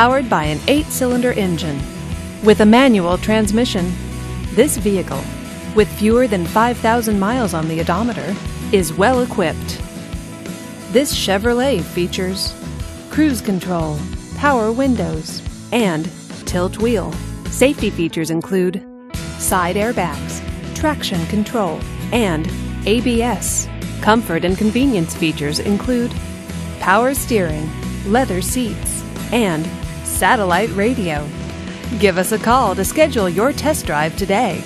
powered by an eight cylinder engine. With a manual transmission, this vehicle, with fewer than 5,000 miles on the odometer, is well equipped. This Chevrolet features cruise control, power windows, and tilt wheel. Safety features include side airbags, traction control, and ABS. Comfort and convenience features include power steering, leather seats, and satellite radio. Give us a call to schedule your test drive today.